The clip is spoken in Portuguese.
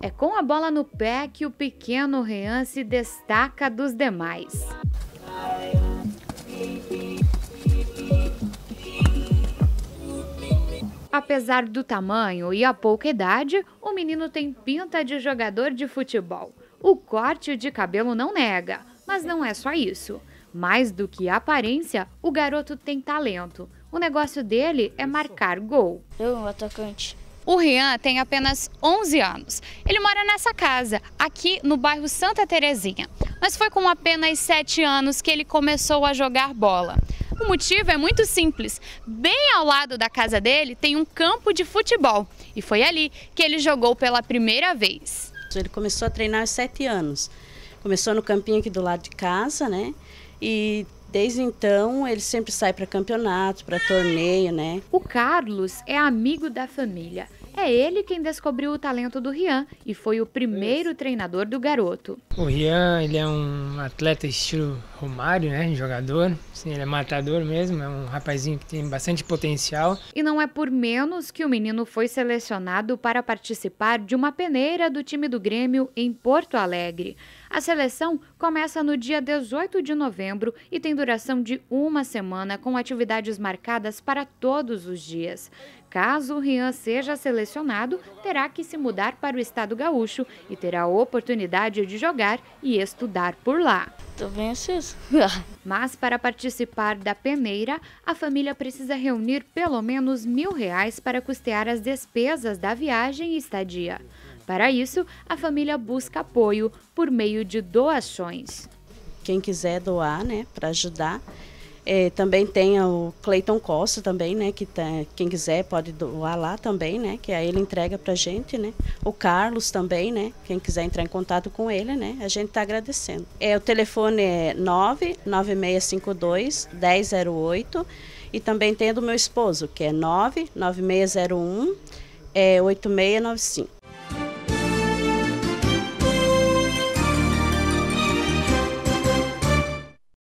É com a bola no pé que o pequeno Rian se destaca dos demais. Apesar do tamanho e a pouca idade, o menino tem pinta de jogador de futebol. O corte de cabelo não nega, mas não é só isso. Mais do que aparência, o garoto tem talento. O negócio dele é marcar gol. Eu, um atacante. O Rian tem apenas 11 anos. Ele mora nessa casa, aqui no bairro Santa Terezinha. Mas foi com apenas 7 anos que ele começou a jogar bola. O motivo é muito simples. Bem ao lado da casa dele tem um campo de futebol. E foi ali que ele jogou pela primeira vez. Ele começou a treinar aos 7 anos. Começou no campinho aqui do lado de casa, né? E Desde então, ele sempre sai para campeonato, para torneio, né? O Carlos é amigo da família. É ele quem descobriu o talento do Rian e foi o primeiro treinador do garoto. O Rian, ele é um atleta estilo Romário, né? Jogador. Sim, ele é matador mesmo, é um rapazinho que tem bastante potencial. E não é por menos que o menino foi selecionado para participar de uma peneira do time do Grêmio em Porto Alegre. A seleção começa no dia 18 de novembro e tem duração de uma semana, com atividades marcadas para todos os dias. Caso o Rian seja selecionado, terá que se mudar para o estado gaúcho e terá a oportunidade de jogar e estudar por lá. Tô bem ansioso. Mas para participar da peneira, a família precisa reunir pelo menos mil reais para custear as despesas da viagem e estadia. Para isso, a família busca apoio por meio de doações. Quem quiser doar, né, para ajudar. É, também tem o Cleiton Costa também, né, que tá, quem quiser pode doar lá também, né, que aí ele entrega pra gente, né. O Carlos também, né, quem quiser entrar em contato com ele, né, a gente está agradecendo. É, o telefone é 99652 1008 e também tem do meu esposo, que é 99601 é, 8695.